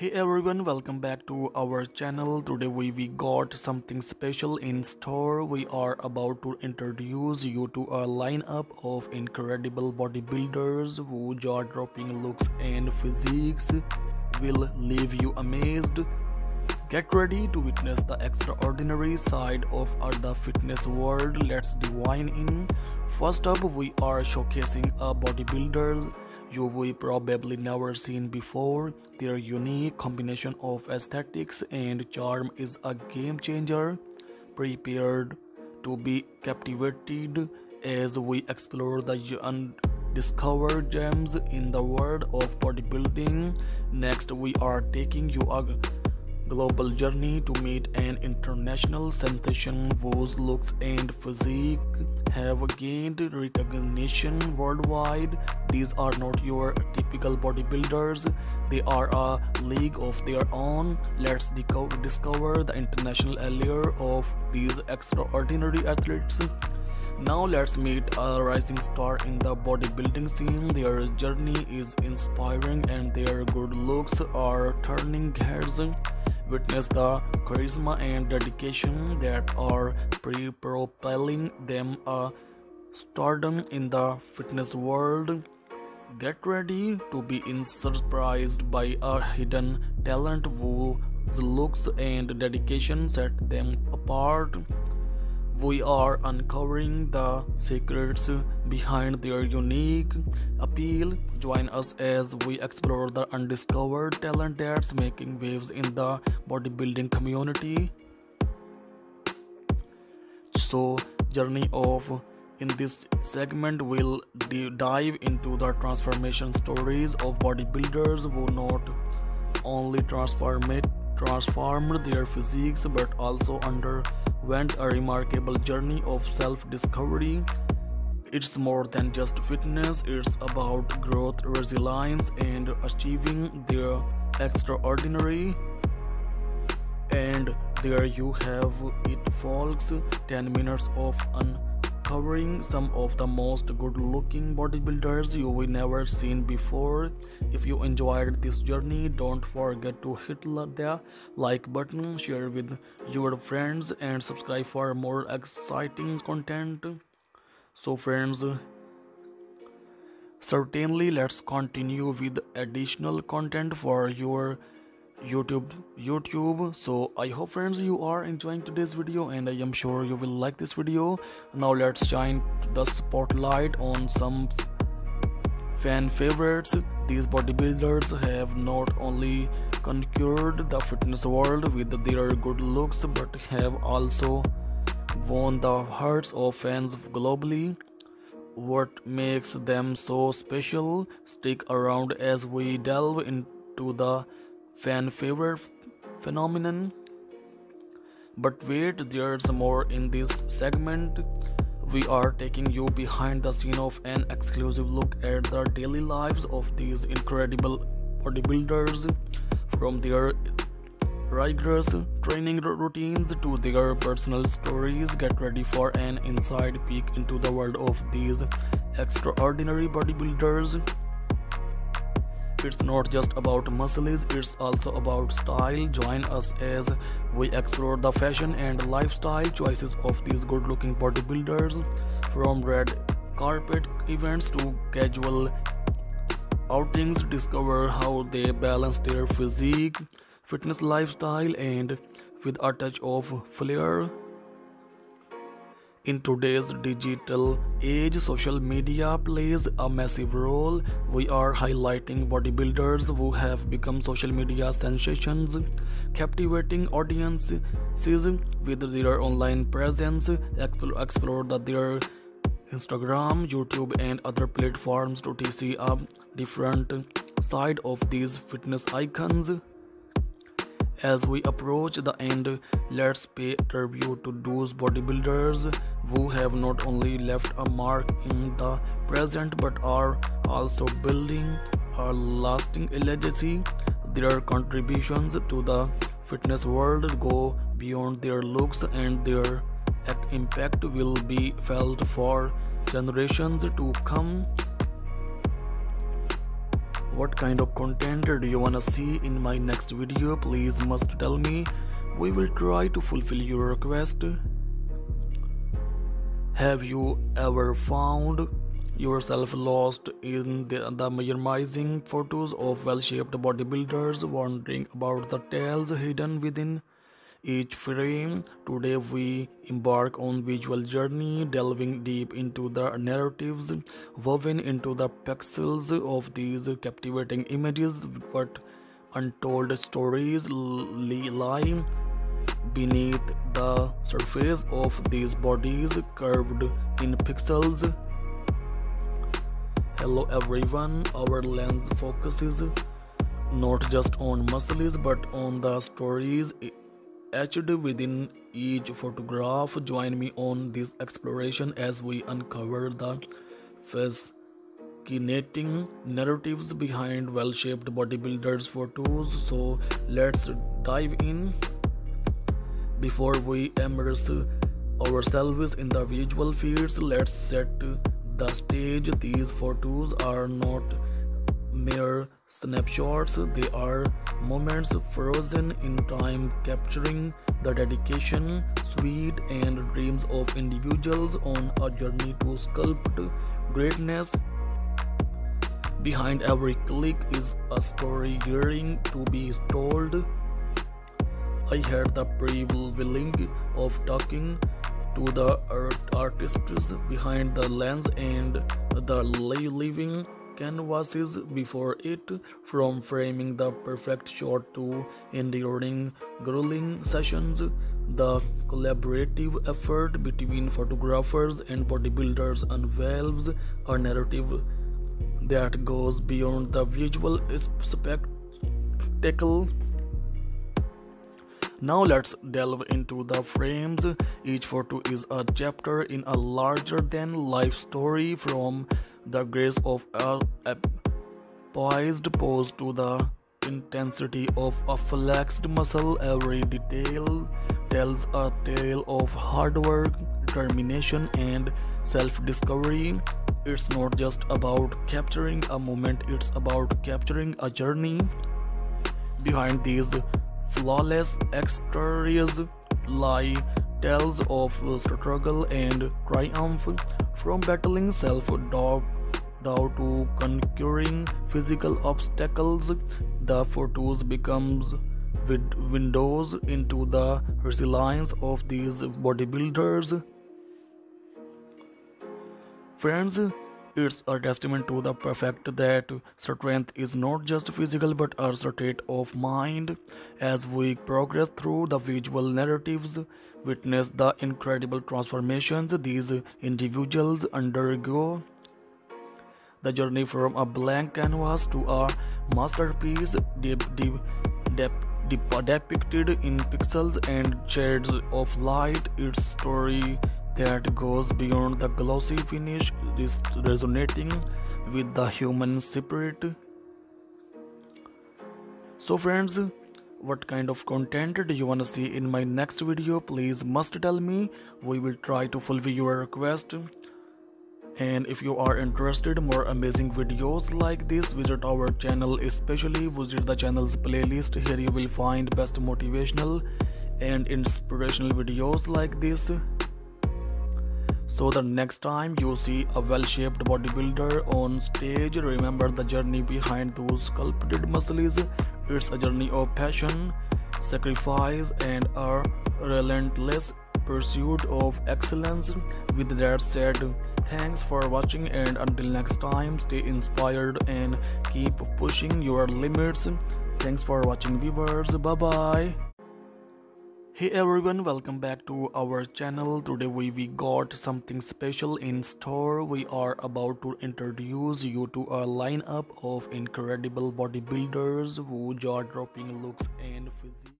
Hey everyone, welcome back to our channel. Today we, we got something special in store. We are about to introduce you to a lineup of incredible bodybuilders whose jaw-dropping looks and physiques will leave you amazed. Get ready to witness the extraordinary side of the fitness world. Let's divine in. First up, we are showcasing a bodybuilder you've probably never seen before. Their unique combination of aesthetics and charm is a game changer. Prepared to be captivated as we explore the undiscovered gems in the world of bodybuilding. Next, we are taking you a global journey to meet an international sensation whose looks and physique have gained recognition worldwide. These are not your typical bodybuilders, they are a league of their own. Let's discover the international allure of these extraordinary athletes. Now let's meet a rising star in the bodybuilding scene. Their journey is inspiring and their good looks are turning heads. Witness the charisma and dedication that are pre propelling them a stardom in the fitness world. Get ready to be surprised by a hidden talent whose looks and dedication set them apart. We are uncovering the secrets behind their unique appeal. Join us as we explore the undiscovered talent that's making waves in the bodybuilding community. So, journey of in this segment we'll dive into the transformation stories of bodybuilders who not only transform it, transformed their physiques but also under went a remarkable journey of self discovery. It's more than just fitness, it's about growth, resilience, and achieving the extraordinary. And there you have it, folks 10 minutes of uncovering some of the most good looking bodybuilders you have never seen before. If you enjoyed this journey, don't forget to hit the like button, share with your friends, and subscribe for more exciting content. So, friends, certainly let's continue with additional content for your youtube youtube. So i hope friends you are enjoying today's video and i am sure you will like this video. Now let's shine the spotlight on some fan favorites. These bodybuilders have not only conquered the fitness world with their good looks but have also won the hearts of fans globally. What makes them so special? Stick around as we delve into the fan favorite phenomenon. But wait, there's more in this segment. We are taking you behind the scene of an exclusive look at the daily lives of these incredible bodybuilders from their rigorous training routines to their personal stories. Get ready for an inside peek into the world of these extraordinary bodybuilders. It's not just about muscles, it's also about style. Join us as we explore the fashion and lifestyle choices of these good looking bodybuilders from red carpet events to casual outings. Discover how they balance their physique, fitness lifestyle, and with a touch of flair. In today's digital age, social media plays a massive role. We are highlighting bodybuilders who have become social media sensations, captivating audiences with their online presence. Explore their Instagram, YouTube, and other platforms to see a different side of these fitness icons. As we approach the end, let's pay tribute to those bodybuilders who have not only left a mark in the present but are also building a lasting legacy. Their contributions to the fitness world go beyond their looks, and their impact will be felt for generations to come. what kind of content do you wanna see in my next video please must tell me we will try to fulfill your request have you ever found yourself lost in the, the mesmerizing photos of well-shaped bodybuilders wondering about the tales hidden within each frame? Today we embark on a visual journey delving deep into the narratives woven into the pixels of these captivating images. But untold stories lie beneath the surface of these bodies curved in pixels hello everyone our lens focuses not just on muscles but on the stories etched within each photograph. Join me on this exploration as we uncover the fascinating narratives behind well shaped bodybuilders' photos. So let's dive in. Before we immerse ourselves in the visual fields, let's set the stage. These photos are not mere snapshots, they are moments frozen in time, capturing the dedication, sweet, and dreams of individuals on a journey to sculpt greatness. Behind every click is a story yearning to be told. I had the privilege of talking to the artists behind the lens and the living canvases before it, from framing the perfect shot to enduring grueling sessions. The collaborative effort between photographers and bodybuilders unveils a narrative that goes beyond the visual spectacle. Now let's delve into the frames. Each photo is a chapter in a larger than life story from the grace of a poised pose to the intensity of a flexed muscle. Every detail tells a tale of hard work, determination, and self discovery. It's not just about capturing a moment, it's about capturing a journey. Behind these flawless exteriors lie tales of struggle and triumph from battling self-doubt to conquering physical obstacles, the photos becomes with windows into the resilience of these bodybuilders. Friends, it's a testament to the fact that strength is not just physical but a state of mind. As we progress through the visual narratives, witness the incredible transformations these individuals undergo. The journey from a blank canvas to a masterpiece depicted in pixels and shades of light, its story that goes beyond the glossy finish is resonating with the human spirit. So friends, what kind of content do you wanna see in my next video? Please must tell me. We will try to fulfill your request. And if you are interested more amazing videos like this, visit our channel, especially visit the channel's playlist. Here you will find best motivational and inspirational videos like this. So the next time you see a well-shaped bodybuilder on stage, remember the journey behind those sculpted muscles. It's a journey of passion, sacrifice, and a relentless pursuit of excellence. With that said, thanks for watching and until next time, stay inspired and keep pushing your limits. Thanks for watching viewers. Bye bye. Hey everyone, welcome back to our channel. Today we, we got something special in store. We are about to introduce you to a lineup of incredible bodybuilders who jaw-dropping looks and physique.